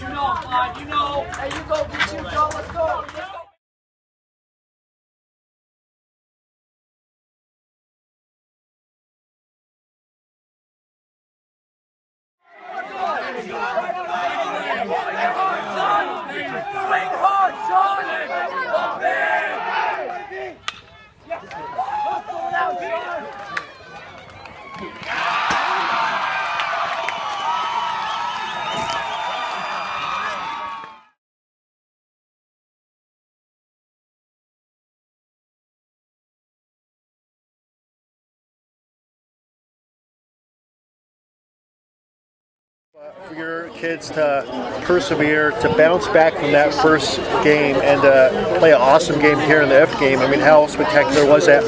You know, Clyde, you know. Hey, you go, get you, Joe. Let's go. Let's go. Swing hard, Sean! Hustle it out, Sean! For your kids to persevere, to bounce back from that first game and uh, play an awesome game here in the if game. I mean, how spectacular was that?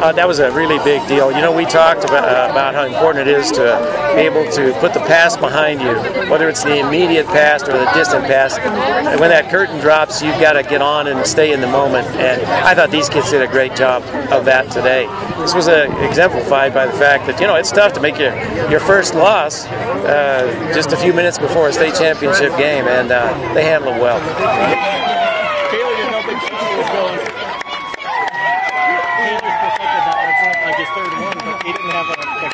Uh, that was a really big deal. You know, we talked about, uh, about how important it is to be able to put the past behind you, whether it's the immediate past or the distant past. And when that curtain drops, you've got to get on and stay in the moment. And I thought these kids did a great job of that today. This was uh, exemplified by the fact that, you know, it's tough to make your, your first loss uh, just a few minutes before a state championship game, and uh, they handled it well. Bailey didn't know that he was going. He just perfected that. It's like his third one, but he didn't have a technique on his side. How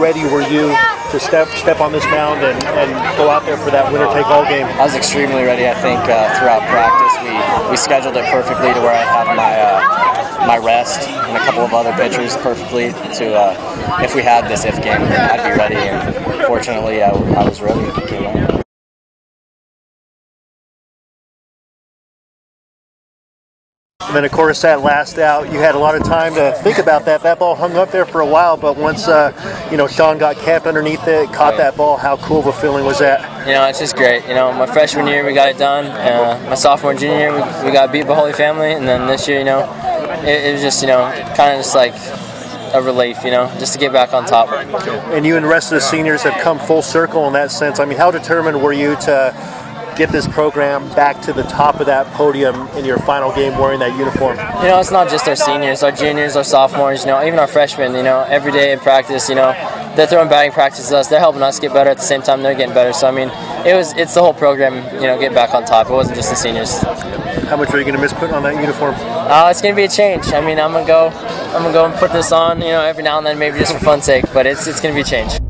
ready were you to step step on this mound and, and go out there for that winner take all game? I was extremely ready. I think uh, throughout practice we, we scheduled it perfectly to where I have my uh, my rest and a couple of other pitchers perfectly to uh, if we had this if game I'd be ready. And fortunately I, I was ready. And then, of course, that last out, you had a lot of time to think about that. That ball hung up there for a while, but once uh, you know Sean got capped underneath it, caught that ball, how cool of a feeling was that? You know, it's just great. You know, my freshman year we got it done. Uh, my sophomore, junior year we, we got beat by Holy Family, and then this year, you know, it, it was just you know kind of just like a relief. You know, just to get back on top. And you and the rest of the seniors have come full circle in that sense. I mean, how determined were you to get this program back to the top of that podium in your final game wearing that uniform? You know, it's not just our seniors, our juniors, our sophomores, you know, even our freshmen, you know, every day in practice, you know, they're throwing batting practice at us. They're helping us get better at the same time they're getting better. So, I mean, it was it's the whole program, you know, get back on top. It wasn't just the seniors. How much are you going to miss putting on that uniform? Uh, it's going to be a change. I mean, I'm going to go I'm going to go and put this on, you know, every now and then maybe just for fun's sake, but it's it's going to be a change.